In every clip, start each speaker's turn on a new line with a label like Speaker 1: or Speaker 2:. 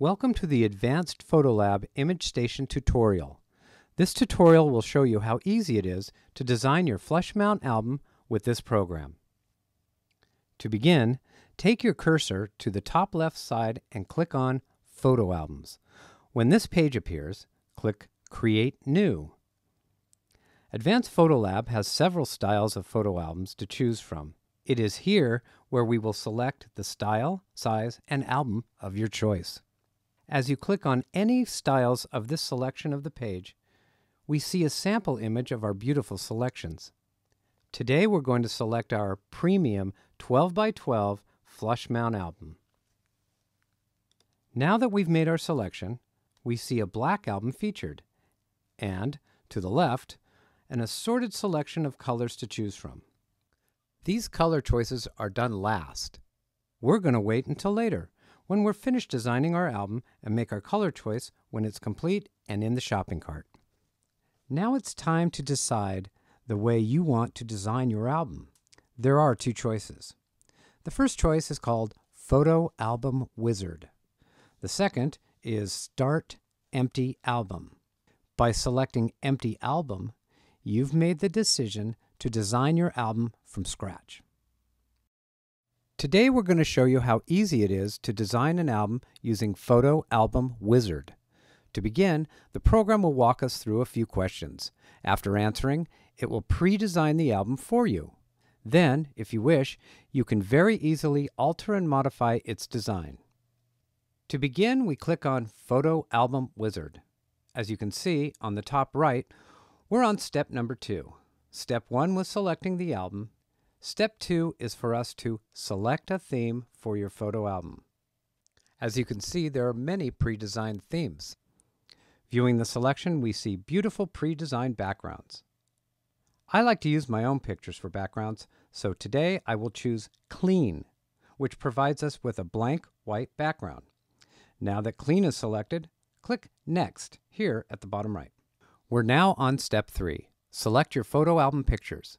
Speaker 1: Welcome to the Advanced Photo Lab Image Station tutorial. This tutorial will show you how easy it is to design your flush mount album with this program. To begin, take your cursor to the top left side and click on Photo Albums. When this page appears, click Create New. Advanced Photo Lab has several styles of photo albums to choose from. It is here where we will select the style, size, and album of your choice. As you click on any styles of this selection of the page, we see a sample image of our beautiful selections. Today we're going to select our premium 12 by 12 flush mount album. Now that we've made our selection, we see a black album featured, and, to the left, an assorted selection of colors to choose from. These color choices are done last. We're going to wait until later when we're finished designing our album and make our color choice when it's complete and in the shopping cart. Now it's time to decide the way you want to design your album. There are two choices. The first choice is called Photo Album Wizard. The second is Start Empty Album. By selecting Empty Album, you've made the decision to design your album from scratch. Today we're going to show you how easy it is to design an album using Photo Album Wizard. To begin, the program will walk us through a few questions. After answering, it will pre-design the album for you. Then, if you wish, you can very easily alter and modify its design. To begin, we click on Photo Album Wizard. As you can see on the top right, we're on step number two. Step one was selecting the album, Step two is for us to select a theme for your photo album. As you can see, there are many pre-designed themes. Viewing the selection, we see beautiful pre-designed backgrounds. I like to use my own pictures for backgrounds, so today I will choose Clean, which provides us with a blank white background. Now that Clean is selected, click Next here at the bottom right. We're now on step three. Select your photo album pictures.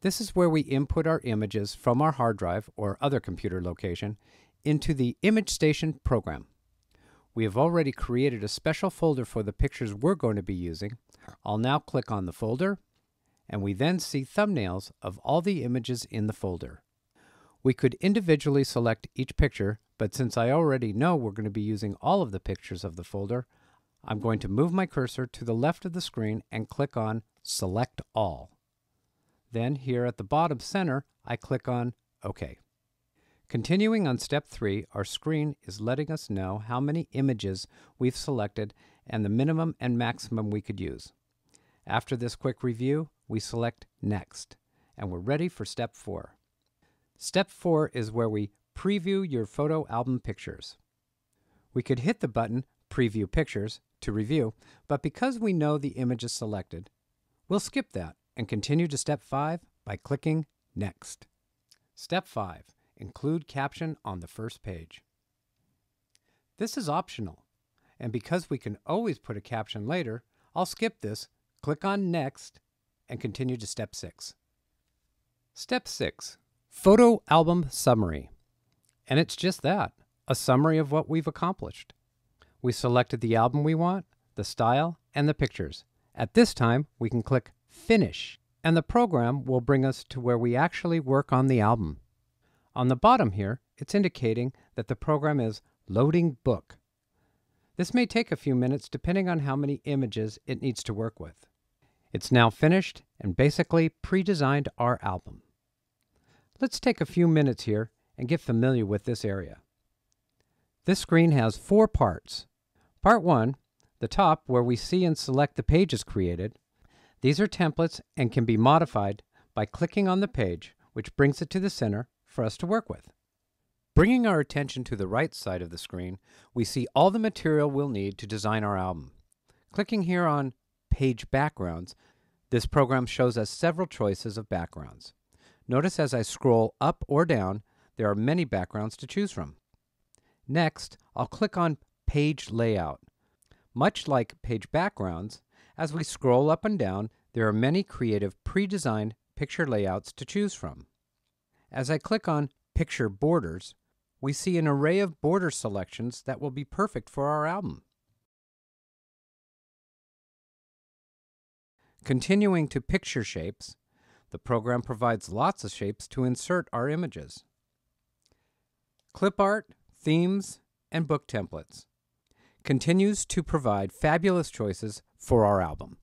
Speaker 1: This is where we input our images from our hard drive or other computer location into the Image Station program. We have already created a special folder for the pictures we're going to be using. I'll now click on the folder, and we then see thumbnails of all the images in the folder. We could individually select each picture, but since I already know we're going to be using all of the pictures of the folder, I'm going to move my cursor to the left of the screen and click on Select All. Then here at the bottom center, I click on OK. Continuing on step 3, our screen is letting us know how many images we've selected and the minimum and maximum we could use. After this quick review, we select Next, and we're ready for step 4. Step 4 is where we preview your photo album pictures. We could hit the button Preview Pictures to review, but because we know the image is selected, we'll skip that and continue to step 5 by clicking Next. Step 5. Include caption on the first page. This is optional, and because we can always put a caption later, I'll skip this, click on Next, and continue to step 6. Step 6. Photo Album Summary. And it's just that, a summary of what we've accomplished. We selected the album we want, the style, and the pictures. At this time, we can click Finish, and the program will bring us to where we actually work on the album. On the bottom here, it's indicating that the program is loading book. This may take a few minutes depending on how many images it needs to work with. It's now finished and basically pre-designed our album. Let's take a few minutes here and get familiar with this area. This screen has four parts. Part 1, the top where we see and select the pages created, these are templates and can be modified by clicking on the page, which brings it to the center for us to work with. Bringing our attention to the right side of the screen, we see all the material we'll need to design our album. Clicking here on Page Backgrounds, this program shows us several choices of backgrounds. Notice as I scroll up or down, there are many backgrounds to choose from. Next, I'll click on Page Layout. Much like Page Backgrounds, as we scroll up and down, there are many creative pre-designed picture layouts to choose from. As I click on Picture Borders, we see an array of border selections that will be perfect for our album. Continuing to picture shapes, the program provides lots of shapes to insert our images. Clip art, themes, and book templates continues to provide fabulous choices for our album.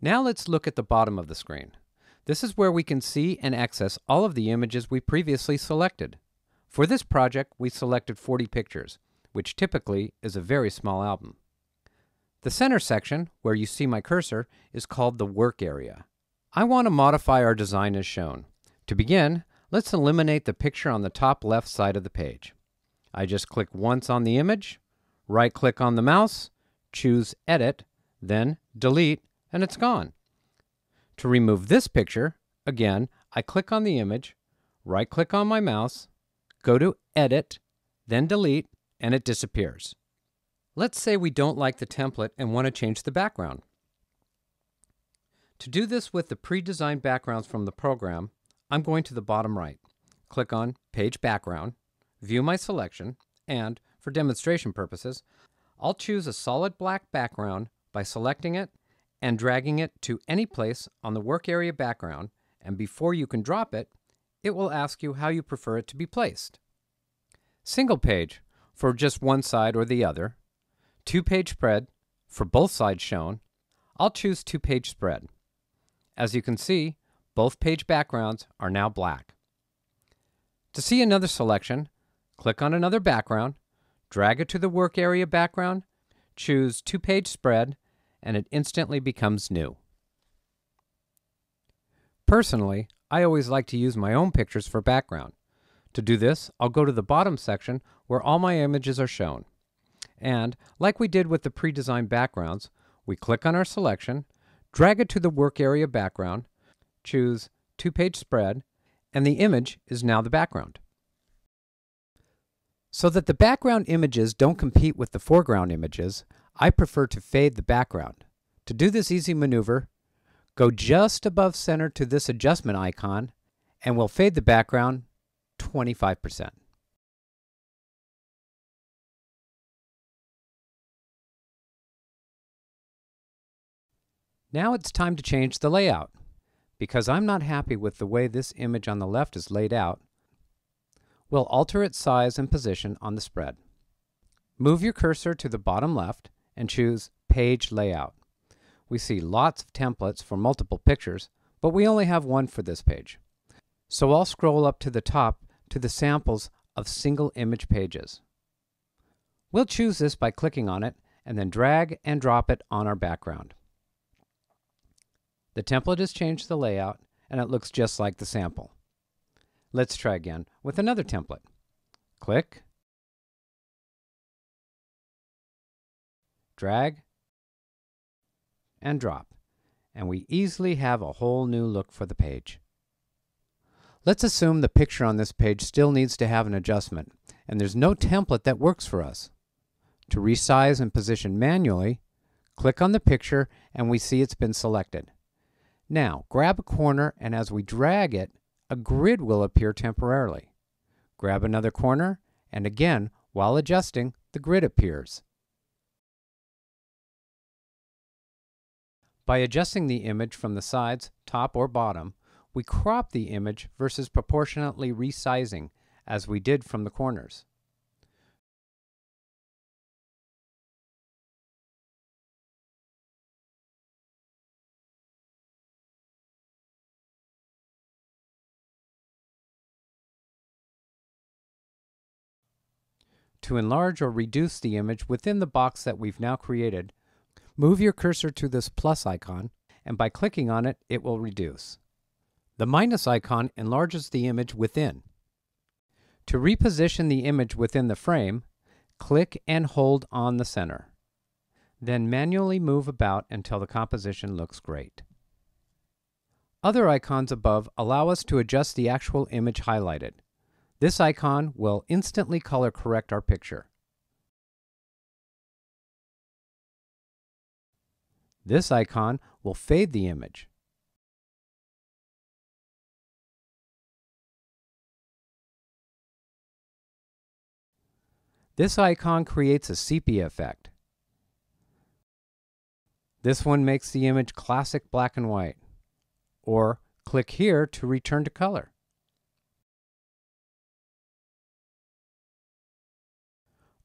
Speaker 1: Now let's look at the bottom of the screen. This is where we can see and access all of the images we previously selected. For this project, we selected 40 pictures, which typically is a very small album. The center section, where you see my cursor, is called the Work Area. I want to modify our design as shown. To begin, let's eliminate the picture on the top left side of the page. I just click once on the image, right click on the mouse, choose Edit, then Delete, and it's gone. To remove this picture, again, I click on the image, right click on my mouse, go to Edit, then Delete, and it disappears. Let's say we don't like the template and want to change the background. To do this with the pre-designed backgrounds from the program, I'm going to the bottom right. Click on Page Background, view my selection, and, for demonstration purposes, I'll choose a solid black background by selecting it and dragging it to any place on the work area background, and before you can drop it, it will ask you how you prefer it to be placed. Single page for just one side or the other, two page spread for both sides shown, I'll choose two page spread. As you can see, both page backgrounds are now black. To see another selection, click on another background, drag it to the work area background, choose two page spread, and it instantly becomes new. Personally, I always like to use my own pictures for background. To do this, I'll go to the bottom section where all my images are shown. And, like we did with the pre-designed backgrounds, we click on our selection, Drag it to the work area background, choose two-page spread, and the image is now the background. So that the background images don't compete with the foreground images, I prefer to fade the background. To do this easy maneuver, go just above center to this adjustment icon, and we'll fade the background 25%. Now it's time to change the layout. Because I'm not happy with the way this image on the left is laid out, we'll alter its size and position on the spread. Move your cursor to the bottom left and choose Page Layout. We see lots of templates for multiple pictures, but we only have one for this page. So I'll scroll up to the top to the samples of single image pages. We'll choose this by clicking on it and then drag and drop it on our background. The template has changed the layout and it looks just like the sample. Let's try again with another template. Click, drag, and drop, and we easily have a whole new look for the page. Let's assume the picture on this page still needs to have an adjustment, and there's no template that works for us. To resize and position manually, click on the picture and we see it's been selected. Now, grab a corner and as we drag it, a grid will appear temporarily. Grab another corner and again, while adjusting, the grid appears. By adjusting the image from the sides, top or bottom, we crop the image versus proportionately resizing as we did from the corners. To enlarge or reduce the image within the box that we've now created, move your cursor to this plus icon, and by clicking on it, it will reduce. The minus icon enlarges the image within. To reposition the image within the frame, click and hold on the center. Then manually move about until the composition looks great. Other icons above allow us to adjust the actual image highlighted. This icon will instantly color correct our picture. This icon will fade the image. This icon creates a sepia effect. This one makes the image classic black and white. Or click here to return to color.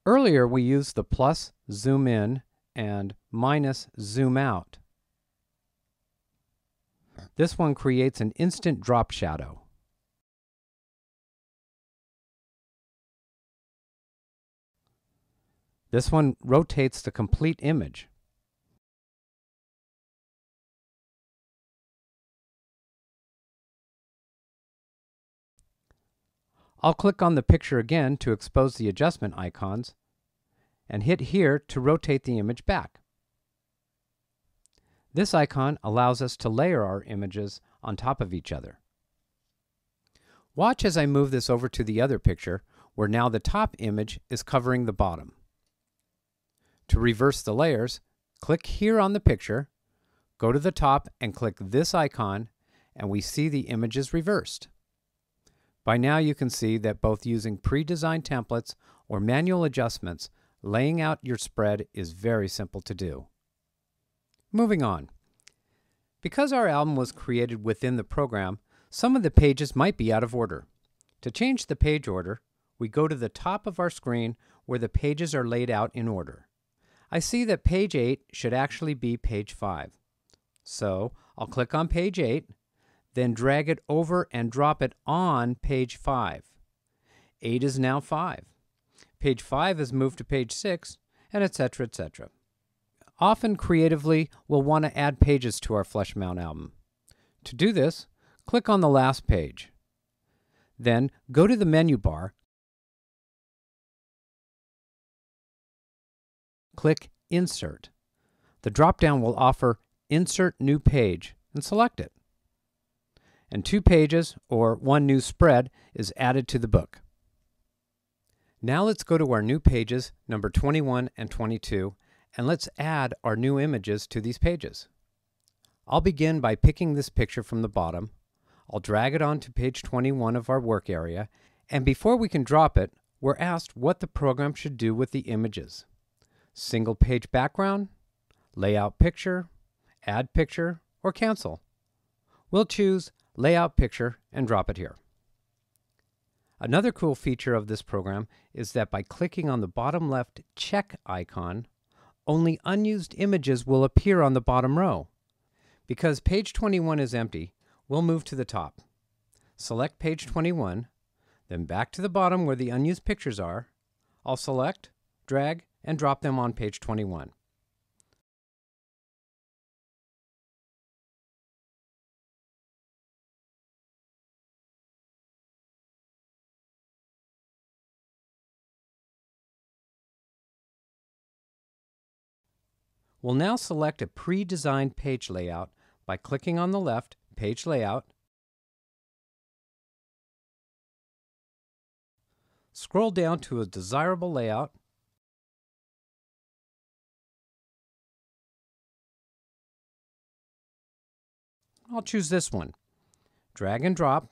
Speaker 1: Earlier we used the plus zoom in and minus zoom out. This one creates an instant drop shadow. This one rotates the complete image. I'll click on the picture again to expose the adjustment icons and hit here to rotate the image back. This icon allows us to layer our images on top of each other. Watch as I move this over to the other picture where now the top image is covering the bottom. To reverse the layers, click here on the picture, go to the top and click this icon and we see the image is reversed. By now you can see that both using pre-designed templates or manual adjustments, laying out your spread is very simple to do. Moving on. Because our album was created within the program, some of the pages might be out of order. To change the page order, we go to the top of our screen where the pages are laid out in order. I see that page 8 should actually be page 5. So I'll click on page 8, then drag it over and drop it on page 5. 8 is now 5. Page 5 is moved to page 6, and etc., etc. Often creatively, we'll want to add pages to our Flush Mount album. To do this, click on the last page. Then go to the menu bar click Insert. The drop-down will offer Insert New Page and select it. And two pages, or one new spread, is added to the book. Now let's go to our new pages, number 21 and 22, and let's add our new images to these pages. I'll begin by picking this picture from the bottom. I'll drag it onto page 21 of our work area, and before we can drop it, we're asked what the program should do with the images single page background, layout picture, add picture, or cancel. We'll choose layout picture and drop it here. Another cool feature of this program is that by clicking on the bottom left check icon, only unused images will appear on the bottom row. Because page 21 is empty, we'll move to the top. Select page 21, then back to the bottom where the unused pictures are. I'll select, drag, and drop them on page 21. We'll now select a pre-designed page layout by clicking on the left Page Layout, scroll down to a desirable layout, I'll choose this one. Drag and drop.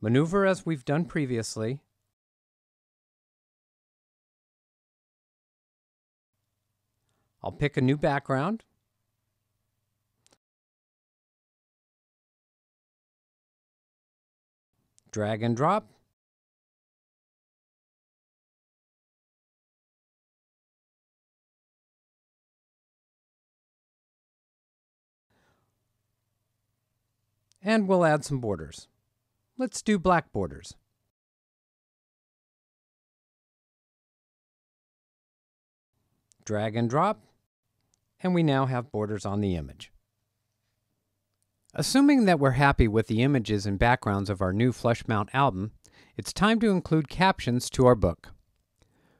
Speaker 1: Maneuver as we've done previously. I'll pick a new background. Drag and drop. And we'll add some borders. Let's do black borders. Drag and drop, and we now have borders on the image. Assuming that we're happy with the images and backgrounds of our new Flush Mount album, it's time to include captions to our book.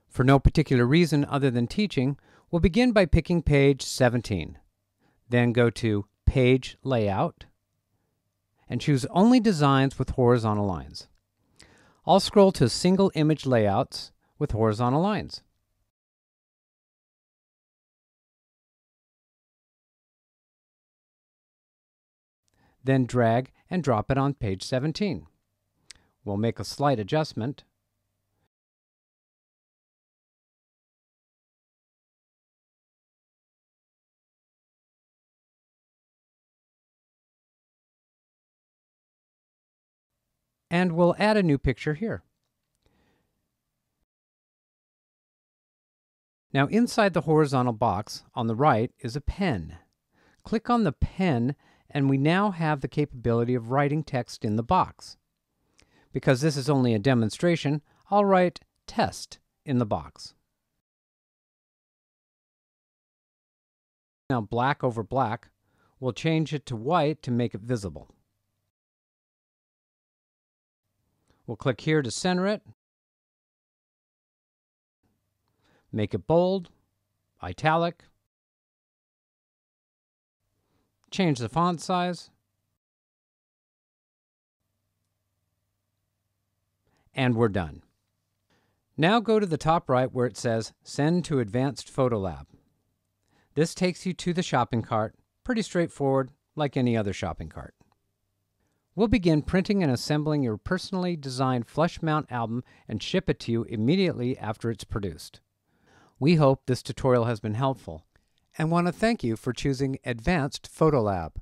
Speaker 1: For no particular reason other than teaching, we'll begin by picking page 17. Then go to Page Layout, and choose only designs with horizontal lines. I'll scroll to single image layouts with horizontal lines. then drag and drop it on page 17. We'll make a slight adjustment. And we'll add a new picture here. Now inside the horizontal box on the right is a pen. Click on the pen and we now have the capability of writing text in the box. Because this is only a demonstration, I'll write test in the box. Now black over black, we'll change it to white to make it visible. We'll click here to center it Make it bold, italic, change the font size, and we're done. Now go to the top right where it says Send to Advanced Photo Lab. This takes you to the shopping cart, pretty straightforward, like any other shopping cart. We'll begin printing and assembling your personally designed flush mount album and ship it to you immediately after it's produced. We hope this tutorial has been helpful and want to thank you for choosing Advanced Photo Lab.